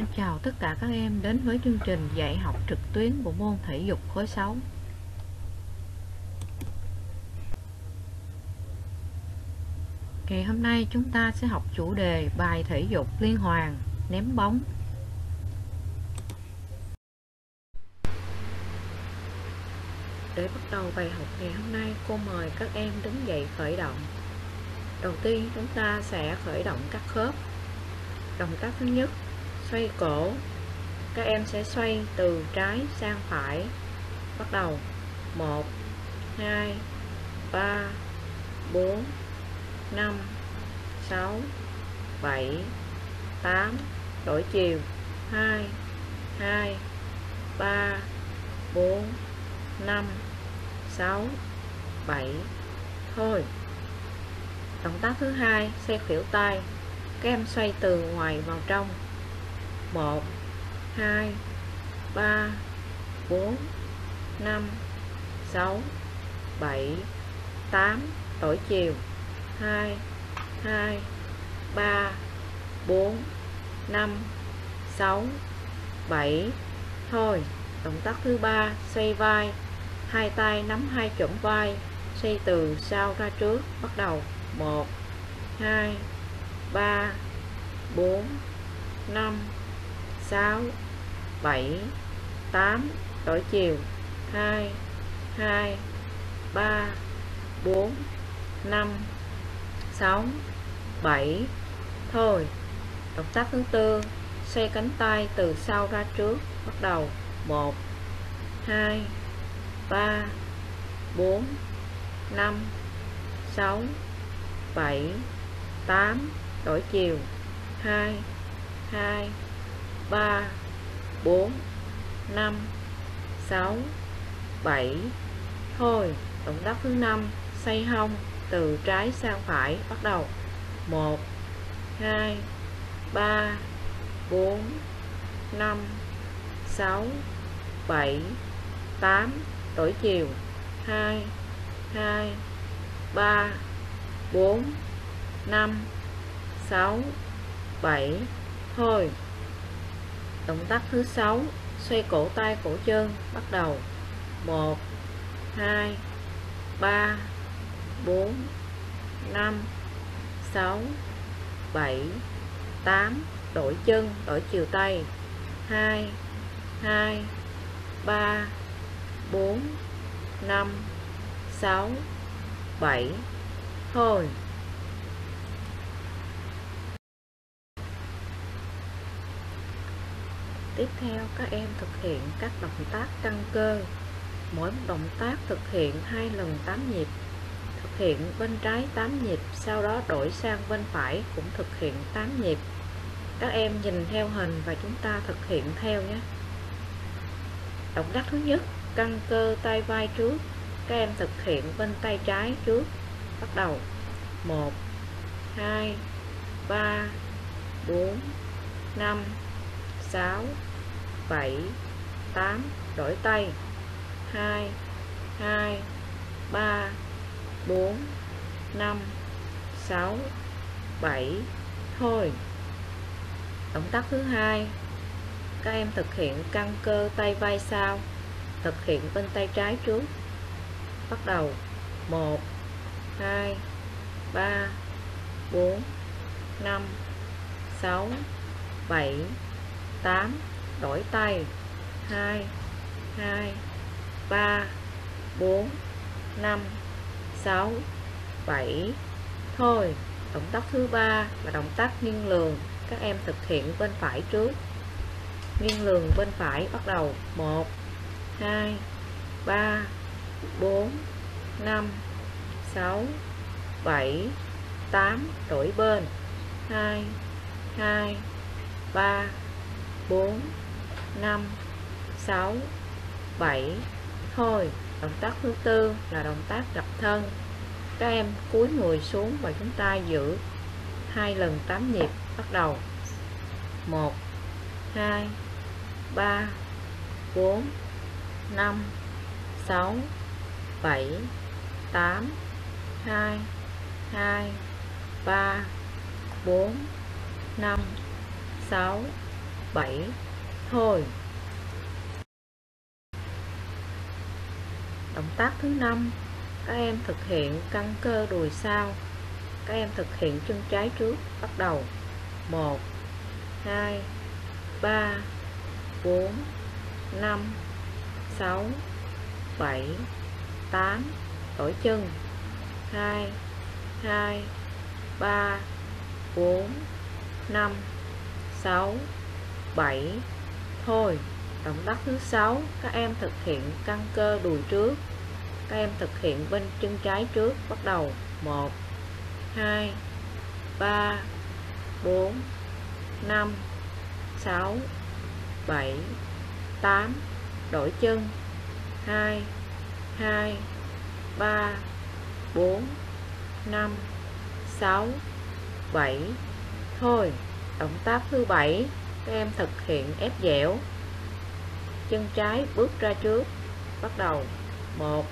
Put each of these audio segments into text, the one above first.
Xin chào tất cả các em đến với chương trình dạy học trực tuyến của môn thể dục khối 6. Ngày hôm nay chúng ta sẽ học chủ đề bài thể dục liên hoàn ném bóng. Để bắt đầu bài học ngày hôm nay, cô mời các em đứng dậy khởi động. Đầu tiên chúng ta sẽ khởi động các khớp. Động tác thứ nhất xoay cổ. Các em sẽ xoay từ trái sang phải. Bắt đầu. 1 2 3 4 5 6 7 8 đổi chiều. 2 2 3 4 5 6 7 thôi. Động tác thứ hai, xoay khuỷu tay. Các em xoay từ ngoài vào trong. 1 2 3 4 5 6 7 8 đổi chiều. 2 2 3 4 5 6 7 thôi, động tác thứ ba, xoay vai. Hai tay nắm hai chổm vai, xoay từ sau ra trước, bắt đầu. 1 2 3 4 5 6 7 8 đổi chiều. 2 2 3 4 5 6 7 thôi, động tác thứ tư, xoay cánh tay từ sau ra trước, bắt đầu. 1 2 3 4 5 6 7 8 đổi chiều. 2 2 3 4 5 6 7 thôi, động tác thứ năm, xoay hông, từ trái sang phải, bắt đầu. 1 2 3 4 5 6 7 8 đổi chiều. 2 2 3 4 5 6 7 thôi Động tác thứ sáu Xoay cổ tay cổ chân Bắt đầu. 1 2 3 4 5 6 7 8 Đổi chân, đổi chiều tay. 2 2 3 4 5 6 7 Thôi. Tiếp theo các em thực hiện các động tác căng cơ. Mỗi động tác thực hiện hai lần 8 nhịp. Thực hiện bên trái 8 nhịp, sau đó đổi sang bên phải cũng thực hiện 8 nhịp. Các em nhìn theo hình và chúng ta thực hiện theo nhé. Động tác thứ nhất, căng cơ tay vai trước. Các em thực hiện bên tay trái trước. Bắt đầu. 1 2 3 4 5 6 7 8 đổi tay. 2 2 3 4 5 6 7 thôi. Động tác thứ hai, các em thực hiện căng cơ tay vai sau, thực hiện bên tay trái trước. Bắt đầu 1 2 3 4 5 6 7 8 đổi tay. 2 2 3 4 5 6 7 thôi, động tác thứ ba là động tác nghiêng lường. Các em thực hiện bên phải trước. Nghiêng lường bên phải bắt đầu. 1 2 3 4 5 6 7 8 đổi bên. 2 2 3 4 5 6 7 thôi. Động tác thứ tư là động tác gập thân. Các em cúi người xuống và chúng ta giữ hai lần 8 nhịp, bắt đầu. 1 2 3 4 5 6 7 8 2 2 3 4 5 6 7 thôi. Động tác thứ năm, các em thực hiện căng cơ đùi sau. Các em thực hiện chân trái trước, bắt đầu. 1 2 3 4 5 6 7 8 đổi chân. 2 2 3 4 5 6 7 thôi, động tác thứ sáu, các em thực hiện căng cơ đùi trước. Các em thực hiện bên chân trái trước, bắt đầu. 1 2 3 4 5 6 7 8 đổi chân. 2 2 3 4 5 6 7 thôi, động tác thứ bảy các em thực hiện ép dẻo. Chân trái bước ra trước. Bắt đầu. 1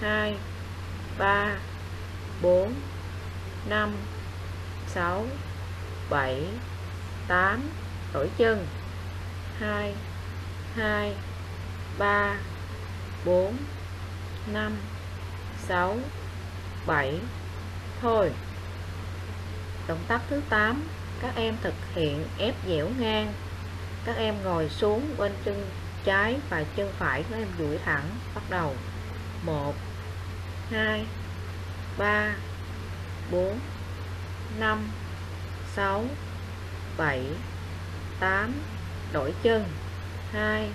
2 3 4 5 6 7 8 đổi chân. 2 2 3 4 5 6 7 thôi. Động tác thứ 8 các em thực hiện ép dẻo ngang. Các em ngồi xuống bên chân trái và chân phải các em duỗi thẳng, bắt đầu. 1 2 3 4 5 6 7 8 đổi chân. 2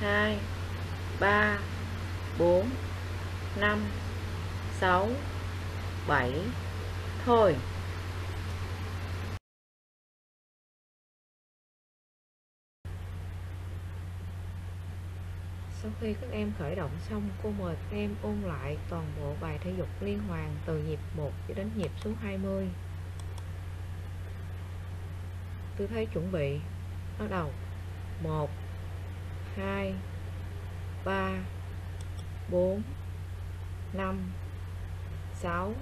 2 3 4 5 6 7 thôi. Sau khi các em khởi động xong, cô mời các em ôn lại toàn bộ bài thể dục liên hoàn từ nhịp 1 cho đến nhịp số 20. Tư thế chuẩn bị bắt đầu 1 2 3 4 5 6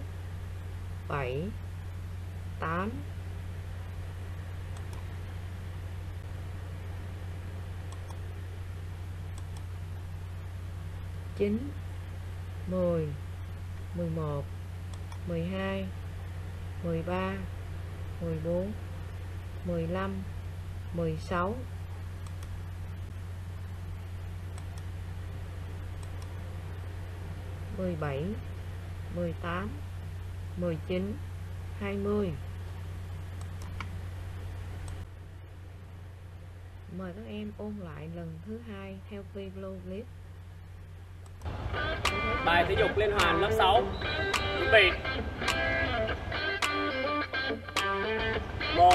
7 8 9 10 11 12 13 14 15 16 17 18 19 20 Mời các em ôn lại lần thứ hai theo video clip. Bài thể dục liên hoàn lớp 6 Chuẩn bị. 1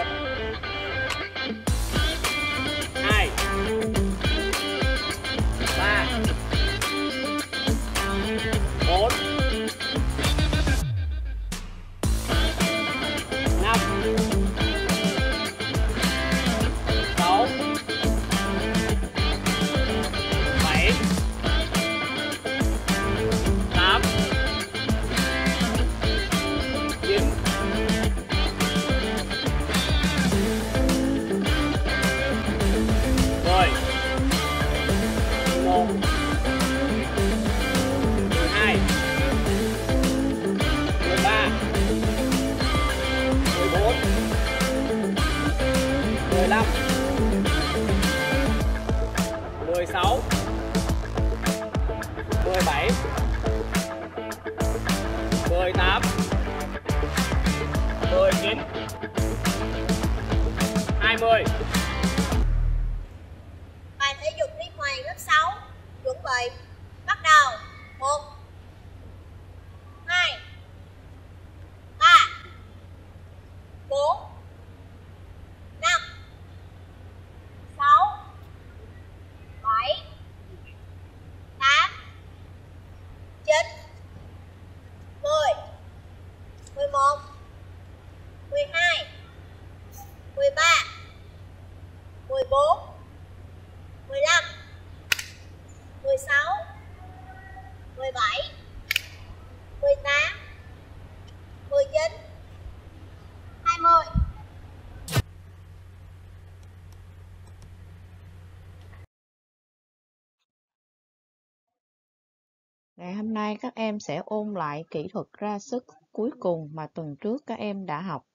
mười sáu. Mười bảy. Ngày hôm nay các em sẽ ôn lại kỹ thuật ra sức cuối cùng mà tuần trước các em đã học.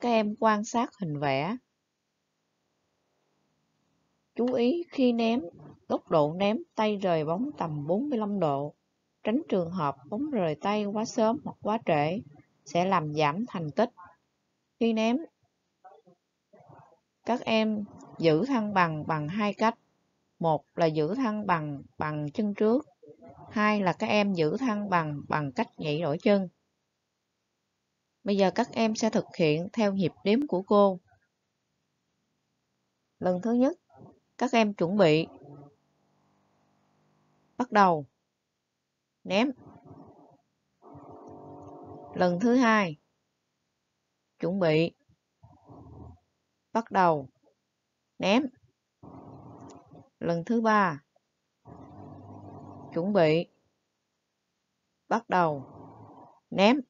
Các em quan sát hình vẽ. Chú ý khi ném, góc độ ném tay rời bóng tầm 45 độ, tránh trường hợp bóng rời tay quá sớm hoặc quá trễ, sẽ làm giảm thành tích. Khi ném, các em giữ thăng bằng bằng hai cách. Một là giữ thăng bằng bằng chân trước, hai là các em giữ thăng bằng bằng cách nhảy đổi chân. Bây giờ các em sẽ thực hiện theo nhịp đếm của cô. Lần thứ nhất, các em chuẩn bị. Bắt đầu. Ném. Lần thứ hai. Chuẩn bị. Bắt đầu. Ném. Lần thứ ba. Chuẩn bị. Bắt đầu. Ném.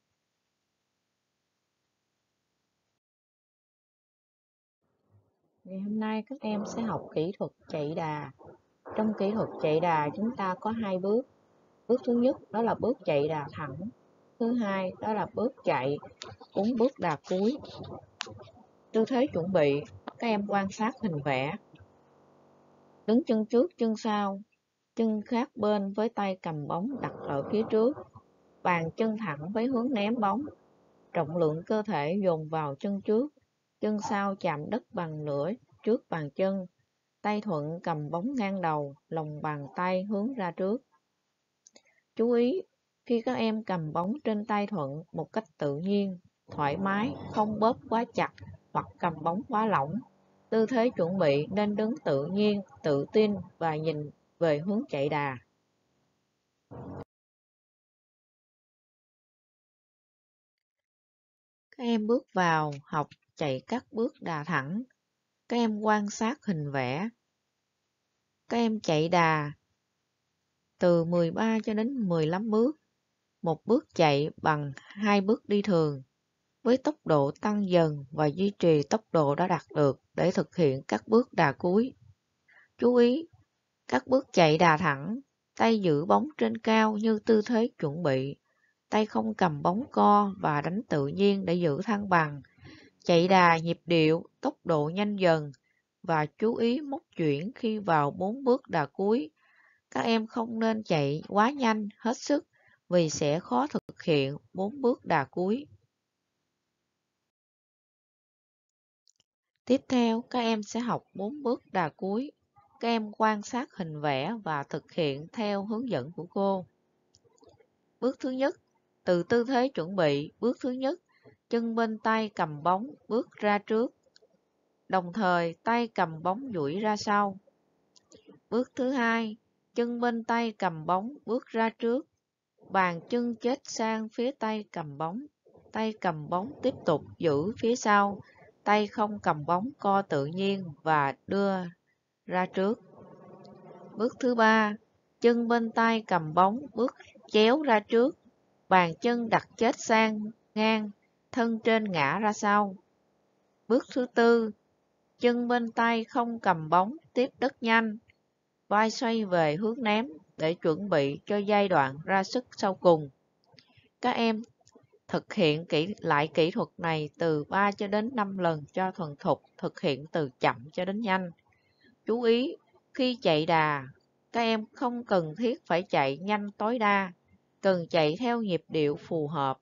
Ngày hôm nay các em sẽ học kỹ thuật chạy đà. Trong kỹ thuật chạy đà chúng ta có hai bước. Bước thứ nhất đó là bước chạy đà thẳng. Thứ hai đó là bước chạy bốn bước đà cuối. Tư thế chuẩn bị, các em quan sát hình vẽ. Đứng chân trước, chân sau, chân khác bên với tay cầm bóng đặt ở phía trước. Bàn chân thẳng với hướng ném bóng. Trọng lượng cơ thể dồn vào chân trước, chân sau chạm đất bằng nửa trước bàn chân. Tay thuận cầm bóng ngang đầu, lòng bàn tay hướng ra trước. Chú ý, khi các em cầm bóng trên tay thuận một cách tự nhiên, thoải mái, không bóp quá chặt hoặc cầm bóng quá lỏng. Tư thế chuẩn bị nên đứng tự nhiên, tự tin và nhìn về hướng chạy đà. Các em bước vào học chạy các bước đà thẳng. Các em quan sát hình vẽ. Các em chạy đà từ 13 cho đến 15 bước. Một bước chạy bằng hai bước đi thường với tốc độ tăng dần và duy trì tốc độ đã đạt được để thực hiện các bước đà cuối. Chú ý, các bước chạy đà thẳng, tay giữ bóng trên cao như tư thế chuẩn bị, tay không cầm bóng co và đánh tự nhiên để giữ thăng bằng. Chạy đà nhịp điệu, tốc độ nhanh dần và chú ý mốc chuyển khi vào bốn bước đà cuối. Các em không nên chạy quá nhanh, hết sức vì sẽ khó thực hiện bốn bước đà cuối. Tiếp theo, các em sẽ học bốn bước đà cuối. Các em quan sát hình vẽ và thực hiện theo hướng dẫn của cô. Bước thứ nhất, từ tư thế chuẩn bị. Bước thứ nhất, chân bên tay cầm bóng bước ra trước. Đồng thời, tay cầm bóng duỗi ra sau. Bước thứ hai, chân bên tay cầm bóng bước ra trước. Bàn chân chết sang phía tay cầm bóng. Tay cầm bóng tiếp tục giữ phía sau tay không cầm bóng co tự nhiên và đưa ra trước. Bước thứ ba, chân bên tay cầm bóng bước chéo ra trước, bàn chân đặt chết sang ngang, thân trên ngã ra sau. Bước thứ tư, chân bên tay không cầm bóng tiếp đất nhanh, vai xoay về hướng ném để chuẩn bị cho giai đoạn ra sức sau cùng. Các em Thực hiện kỹ lại kỹ thuật này từ 3 cho đến 5 lần cho thuần thục, thực hiện từ chậm cho đến nhanh. Chú ý, khi chạy đà, các em không cần thiết phải chạy nhanh tối đa, cần chạy theo nhịp điệu phù hợp.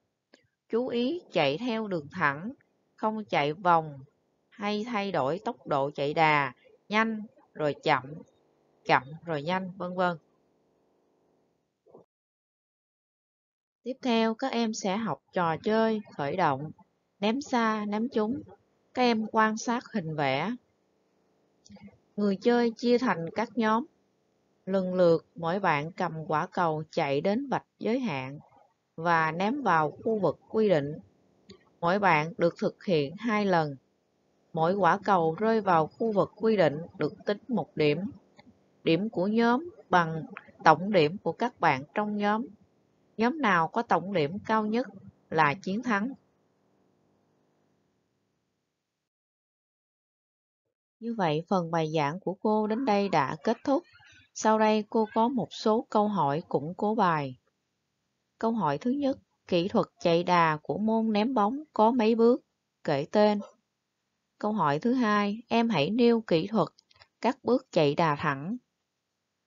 Chú ý chạy theo đường thẳng, không chạy vòng hay thay đổi tốc độ chạy đà, nhanh rồi chậm, chậm rồi nhanh, vân vân. Tiếp theo, các em sẽ học trò chơi, khởi động, ném xa, ném trúng. Các em quan sát hình vẽ. Người chơi chia thành các nhóm. Lần lượt, mỗi bạn cầm quả cầu chạy đến vạch giới hạn và ném vào khu vực quy định. Mỗi bạn được thực hiện hai lần. Mỗi quả cầu rơi vào khu vực quy định được tính một điểm. Điểm của nhóm bằng tổng điểm của các bạn trong nhóm nhóm nào có tổng điểm cao nhất là chiến thắng. Như vậy, phần bài giảng của cô đến đây đã kết thúc. Sau đây cô có một số câu hỏi củng cố bài. Câu hỏi thứ nhất, kỹ thuật chạy đà của môn ném bóng có mấy bước? Kể tên. Câu hỏi thứ hai, em hãy nêu kỹ thuật các bước chạy đà thẳng.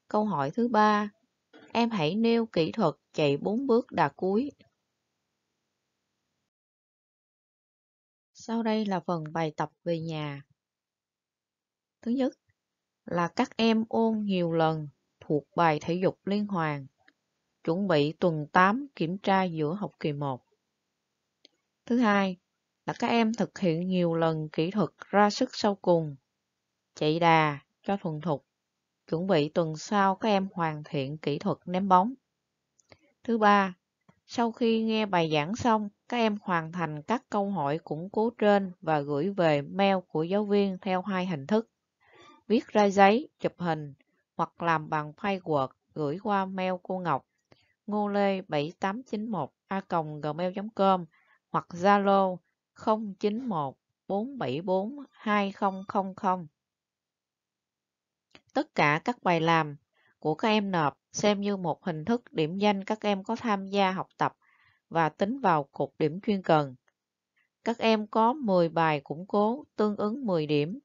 Câu hỏi thứ ba, em hãy nêu kỹ thuật chạy bốn bước đà cuối. Sau đây là phần bài tập về nhà. Thứ nhất là các em ôn nhiều lần thuộc bài thể dục liên hoàn, chuẩn bị tuần 8 kiểm tra giữa học kỳ 1. Thứ hai là các em thực hiện nhiều lần kỹ thuật ra sức sau cùng, chạy đà cho thuần thục, chuẩn bị tuần sau các em hoàn thiện kỹ thuật ném bóng. Thứ ba, sau khi nghe bài giảng xong, các em hoàn thành các câu hỏi củng cố trên và gửi về mail của giáo viên theo hai hình thức. Viết ra giấy, chụp hình hoặc làm bằng file Word gửi qua mail cô Ngọc ngô lê 7891 a gmail.com hoặc Zalo 091 474 2000. Tất cả các bài làm của các em nộp xem như một hình thức điểm danh các em có tham gia học tập và tính vào cột điểm chuyên cần. Các em có 10 bài củng cố tương ứng 10 điểm.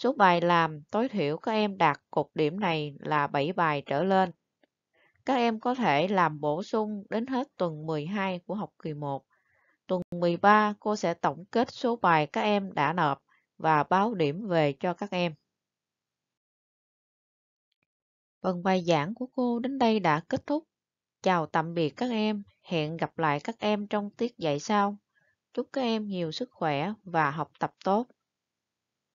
Số bài làm tối thiểu các em đạt cột điểm này là 7 bài trở lên. Các em có thể làm bổ sung đến hết tuần 12 của học kỳ 1. Tuần 13 cô sẽ tổng kết số bài các em đã nộp và báo điểm về cho các em. Phần bài giảng của cô đến đây đã kết thúc. Chào tạm biệt các em, hẹn gặp lại các em trong tiết dạy sau. Chúc các em nhiều sức khỏe và học tập tốt.